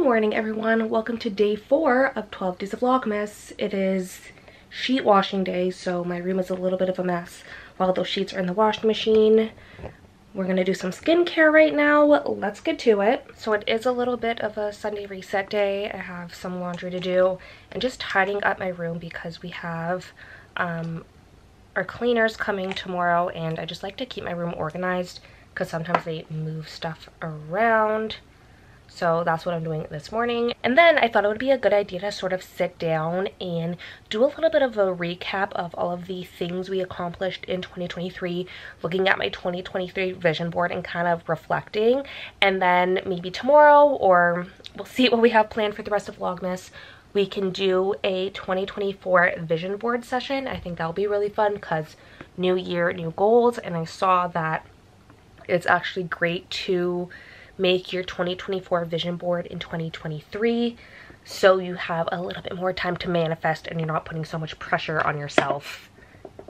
morning everyone. Welcome to day four of 12 days of vlogmas it is sheet washing day so my room is a little bit of a mess. While those sheets are in the washing machine we're gonna do some skincare right now. Let's get to it. So it is a little bit of a sunday reset day. I have some laundry to do and just tidying up my room because we have um, our cleaners coming tomorrow and i just like to keep my room organized because sometimes they move stuff around so that's what I'm doing this morning. And then I thought it would be a good idea to sort of sit down and do a little bit of a recap of all of the things we accomplished in 2023, looking at my 2023 vision board and kind of reflecting. And then maybe tomorrow or we'll see what we have planned for the rest of Vlogmas we can do a 2024 vision board session. I think that'll be really fun because new year, new goals. And I saw that it's actually great to make your 2024 vision board in 2023 so you have a little bit more time to manifest and you're not putting so much pressure on yourself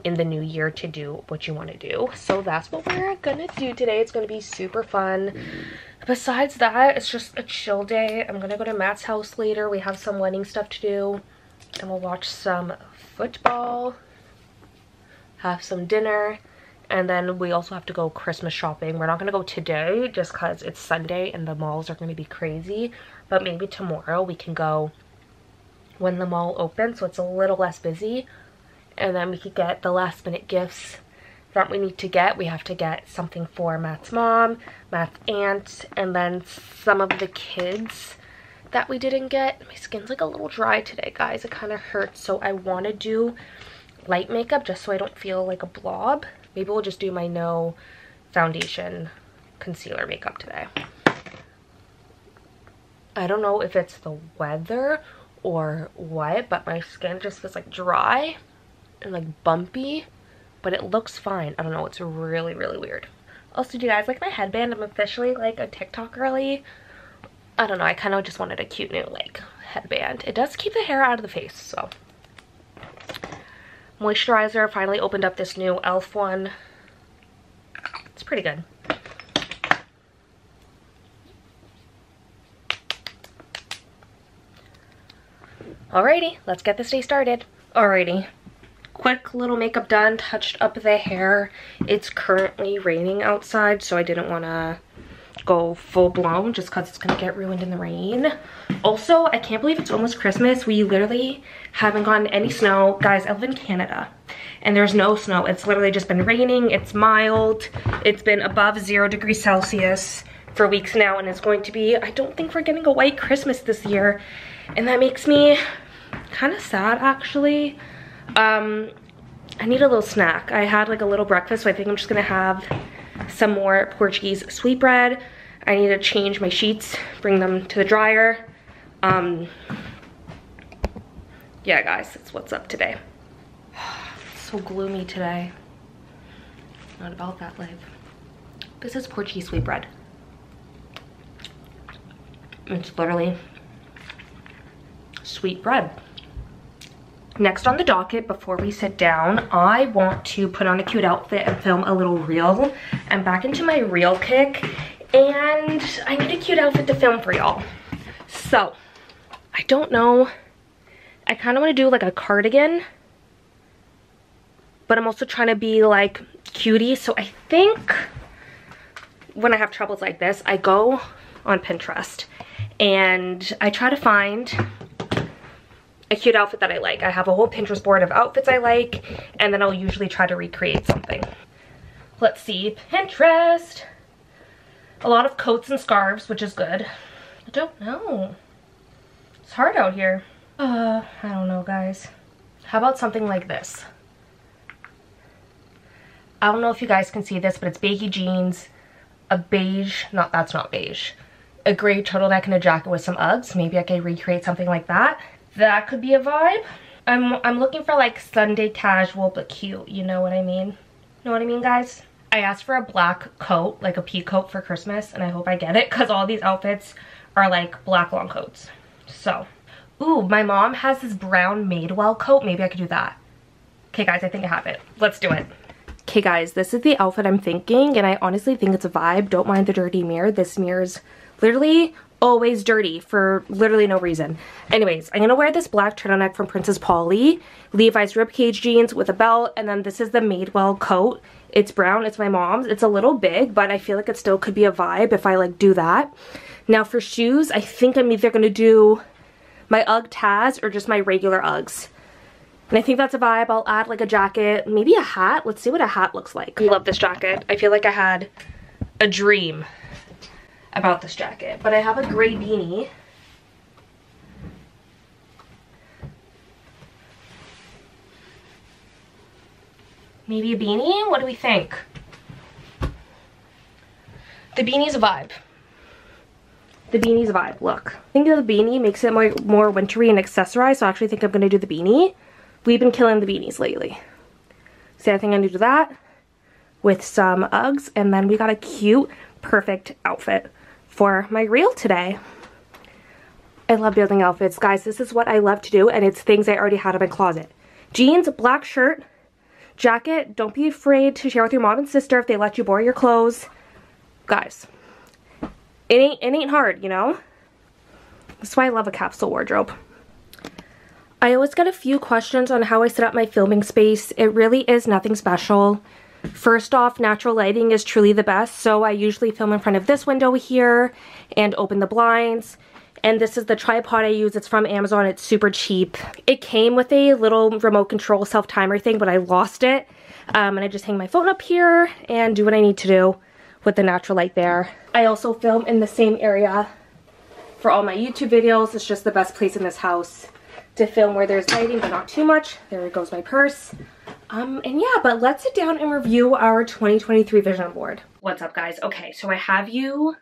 in the new year to do what you want to do. So that's what we're gonna do today. It's gonna be super fun. Besides that, it's just a chill day. I'm gonna go to Matt's house later. We have some wedding stuff to do. And we'll watch some football, have some dinner, and then we also have to go Christmas shopping. We're not going to go today just because it's Sunday and the malls are going to be crazy. But maybe tomorrow we can go when the mall opens so it's a little less busy. And then we could get the last minute gifts that we need to get. We have to get something for Matt's mom, Matt's aunt, and then some of the kids that we didn't get. My skin's like a little dry today, guys. It kind of hurts. So I want to do light makeup just so I don't feel like a blob. Maybe we'll just do my no foundation concealer makeup today. I don't know if it's the weather or what, but my skin just feels like dry and like bumpy, but it looks fine. I don't know, it's really, really weird. Also, do you guys like my headband? I'm officially like a TikTok girly. I don't know, I kind of just wanted a cute new like headband. It does keep the hair out of the face, so moisturizer. Finally opened up this new e.l.f. one. It's pretty good. Alrighty, let's get this day started. Alrighty, quick little makeup done, touched up the hair. It's currently raining outside, so I didn't want to go full blown just because it's gonna get ruined in the rain. Also i can't believe it's almost christmas. We literally haven't gotten any snow. Guys i live in canada and there's no snow. It's literally just been raining. It's mild. It's been above zero degrees celsius for weeks now and it's going to be i don't think we're getting a white christmas this year. And that makes me kind of sad actually. Um i need a little snack. I had like a little breakfast so i think i'm just gonna have some more Portuguese sweetbread. I need to change my sheets, bring them to the dryer. Um, yeah, guys, that's what's up today. so gloomy today. Not about that life. This is Portuguese sweetbread. It's literally sweet bread. Next on the docket, before we sit down, I want to put on a cute outfit and film a little reel. I'm back into my reel kick, and I need a cute outfit to film for y'all. So, I don't know. I kind of want to do like a cardigan, but I'm also trying to be like cutie. So I think when I have troubles like this, I go on Pinterest and I try to find a cute outfit that I like. I have a whole Pinterest board of outfits I like, and then I'll usually try to recreate something. Let's see, Pinterest. A lot of coats and scarves, which is good. I don't know. It's hard out here. Uh, I don't know, guys. How about something like this? I don't know if you guys can see this, but it's baggy jeans, a beige, not, that's not beige, a gray turtleneck and a jacket with some Uggs. Maybe I could recreate something like that that could be a vibe. I'm, I'm looking for like Sunday casual but cute, you know what I mean? Know what I mean, guys? I asked for a black coat, like a pea coat for Christmas, and I hope I get it because all these outfits are like black long coats. So, ooh, my mom has this brown Madewell coat. Maybe I could do that. Okay, guys, I think I have it. Let's do it. Okay, guys, this is the outfit I'm thinking, and I honestly think it's a vibe. Don't mind the dirty mirror. This mirror's literally always dirty for literally no reason. Anyways, I'm gonna wear this black turtleneck from Princess Polly, Levi's ribcage jeans with a belt, and then this is the Madewell coat. It's brown, it's my mom's. It's a little big, but I feel like it still could be a vibe if I like do that. Now for shoes, I think I'm either gonna do my UGG Tazz or just my regular Uggs. And I think that's a vibe. I'll add like a jacket, maybe a hat. Let's see what a hat looks like. I love this jacket. I feel like I had a dream about this jacket. But I have a gray beanie. Maybe a beanie? What do we think? The beanie's a vibe. The beanie's a vibe, look. I think the beanie makes it more, more wintry and accessorized, so I actually think I'm gonna do the beanie. We've been killing the beanies lately. So I think I'm gonna do that with some Uggs, and then we got a cute, perfect outfit for my reel today. I love building outfits. Guys, this is what I love to do, and it's things I already had in my closet. Jeans, black shirt, jacket. Don't be afraid to share with your mom and sister if they let you borrow your clothes. Guys, it ain't, it ain't hard, you know? That's why I love a capsule wardrobe. I always get a few questions on how I set up my filming space. It really is nothing special. First off, natural lighting is truly the best, so I usually film in front of this window here and open the blinds. And this is the tripod I use. It's from Amazon. It's super cheap. It came with a little remote control self-timer thing, but I lost it. Um, and I just hang my phone up here and do what I need to do with the natural light there. I also film in the same area for all my YouTube videos. It's just the best place in this house to film where there's lighting, but not too much. There goes my purse. Um, and yeah, but let's sit down and review our 2023 vision board. What's up guys? Okay, so I have you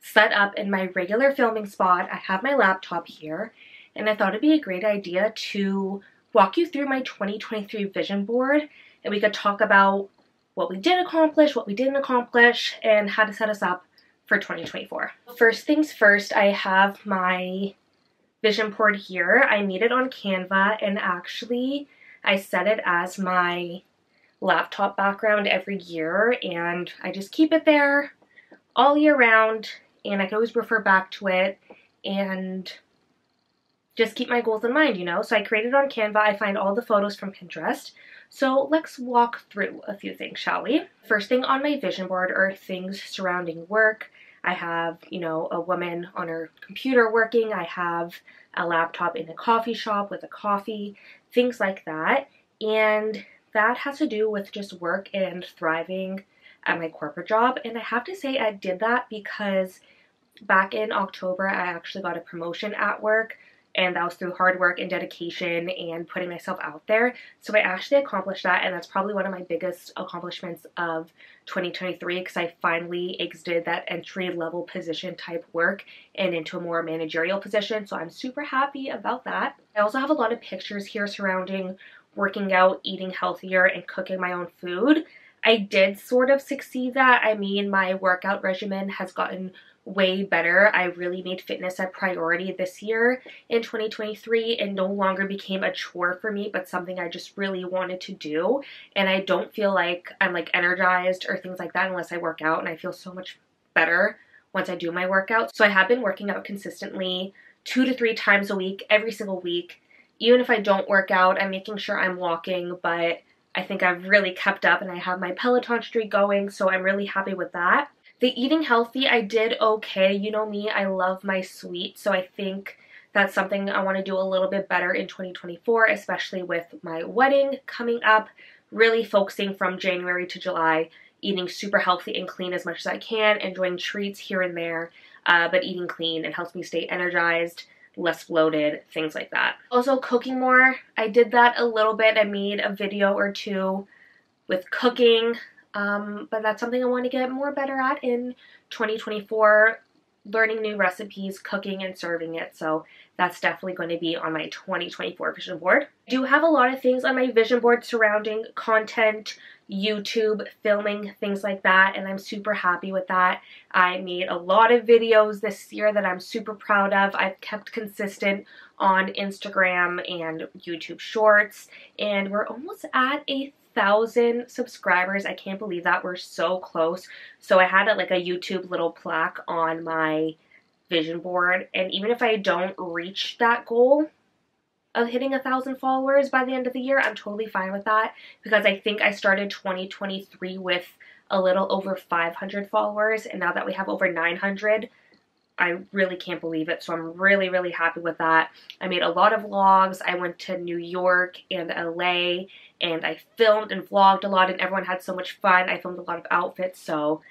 set up in my regular filming spot. I have my laptop here and I thought it'd be a great idea to walk you through my 2023 vision board and we could talk about what we did accomplish, what we didn't accomplish, and how to set us up for 2024. First things first, I have my vision board here. I made it on Canva and actually I set it as my laptop background every year and I just keep it there all year round and I can always refer back to it and just keep my goals in mind, you know? So I created on Canva. I find all the photos from Pinterest. So let's walk through a few things, shall we? First thing on my vision board are things surrounding work, I have, you know, a woman on her computer working. I have a laptop in a coffee shop with a coffee, things like that. And that has to do with just work and thriving at my corporate job. And I have to say I did that because back in October, I actually got a promotion at work and that was through hard work and dedication and putting myself out there. So I actually accomplished that, and that's probably one of my biggest accomplishments of 2023 because I finally exited that entry level position type work and into a more managerial position. So I'm super happy about that. I also have a lot of pictures here surrounding working out, eating healthier, and cooking my own food. I did sort of succeed that. I mean, my workout regimen has gotten way better. I really made fitness a priority this year in 2023 and no longer became a chore for me, but something I just really wanted to do. And I don't feel like I'm like energized or things like that unless I work out and I feel so much better once I do my workout. So I have been working out consistently two to three times a week, every single week. Even if I don't work out, I'm making sure I'm walking, but I think I've really kept up and I have my Peloton streak going, so I'm really happy with that. The eating healthy, I did okay. You know me, I love my sweet, so I think that's something I want to do a little bit better in 2024, especially with my wedding coming up. Really focusing from January to July, eating super healthy and clean as much as I can, enjoying treats here and there, uh, but eating clean. It helps me stay energized, less bloated, things like that. Also, cooking more. I did that a little bit. I made a video or two with cooking um, but that's something I want to get more better at in 2024, learning new recipes, cooking and serving it. So that's definitely going to be on my 2024 vision board. I do have a lot of things on my vision board surrounding content, YouTube, filming, things like that, and I'm super happy with that. I made a lot of videos this year that I'm super proud of. I've kept consistent on Instagram and YouTube Shorts, and we're almost at a thousand subscribers. I can't believe that we're so close. So I had a, like a YouTube little plaque on my vision board. And even if I don't reach that goal of hitting a thousand followers by the end of the year, I'm totally fine with that because I think I started 2023 with a little over 500 followers. And now that we have over 900, I really can't believe it. So I'm really, really happy with that. I made a lot of vlogs. I went to New York and LA and I filmed and vlogged a lot and everyone had so much fun. I filmed a lot of outfits. So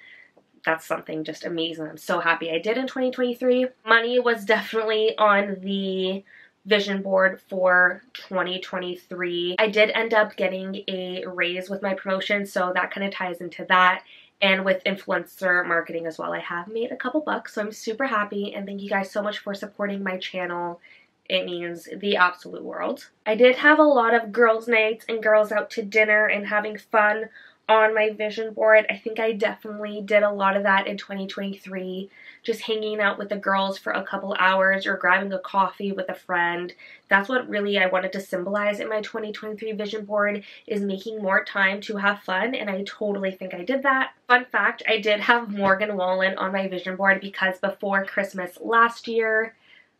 that's something just amazing. I'm so happy I did in 2023. Money was definitely on the vision board for 2023. I did end up getting a raise with my promotion, so that kind of ties into that. And with influencer marketing as well, I have made a couple bucks, so I'm super happy. And thank you guys so much for supporting my channel. It means the absolute world. I did have a lot of girls' nights and girls out to dinner and having fun on my vision board. I think I definitely did a lot of that in 2023. Just hanging out with the girls for a couple hours or grabbing a coffee with a friend. That's what really I wanted to symbolize in my 2023 vision board is making more time to have fun and I totally think I did that. Fun fact, I did have Morgan Wallen on my vision board because before Christmas last year,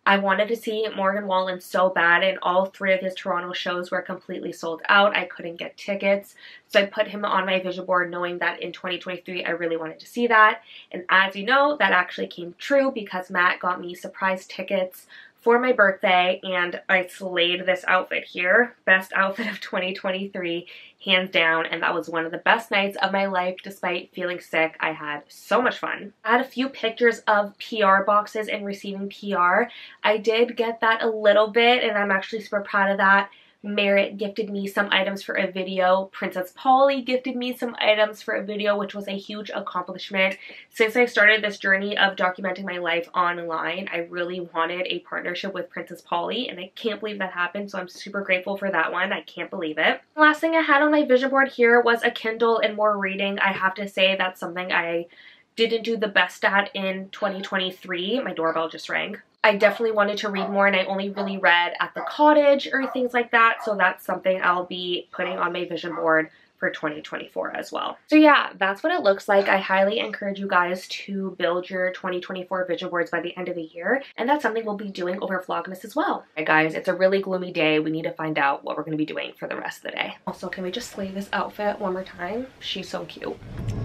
I wanted to see Morgan Wallen so bad, and all three of his Toronto shows were completely sold out. I couldn't get tickets, so I put him on my vision board knowing that in 2023 I really wanted to see that. And as you know, that actually came true because Matt got me surprise tickets for my birthday and I slayed this outfit here. Best outfit of 2023, hands down, and that was one of the best nights of my life despite feeling sick. I had so much fun. I had a few pictures of PR boxes and receiving PR. I did get that a little bit and I'm actually super proud of that. Merit gifted me some items for a video. Princess Polly gifted me some items for a video, which was a huge accomplishment. Since I started this journey of documenting my life online, I really wanted a partnership with Princess Polly, and I can't believe that happened, so I'm super grateful for that one. I can't believe it. Last thing I had on my vision board here was a Kindle and more reading. I have to say that's something I didn't do the best at in 2023. My doorbell just rang. I definitely wanted to read more and I only really read at the cottage or things like that. So that's something I'll be putting on my vision board for 2024 as well. So yeah, that's what it looks like. I highly encourage you guys to build your 2024 vision boards by the end of the year. And that's something we'll be doing over Vlogmas as well. Guys, it's a really gloomy day. We need to find out what we're going to be doing for the rest of the day. Also, can we just slay this outfit one more time? She's so cute.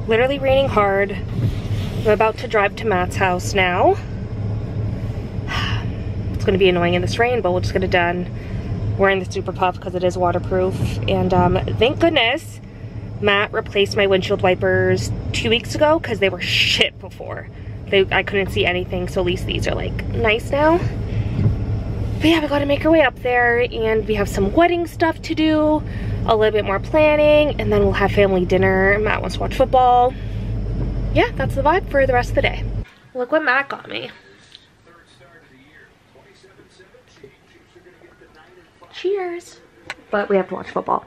Literally raining hard. I'm about to drive to Matt's house now to be annoying in this rain, but we'll just get it done. Wearing the Super Puff because it is waterproof. And um, thank goodness Matt replaced my windshield wipers two weeks ago because they were shit before. They, I couldn't see anything, so at least these are like nice now. But yeah, we gotta make our way up there and we have some wedding stuff to do, a little bit more planning, and then we'll have family dinner. Matt wants to watch football. Yeah, that's the vibe for the rest of the day. Look what Matt got me. Cheers. But we have to watch football.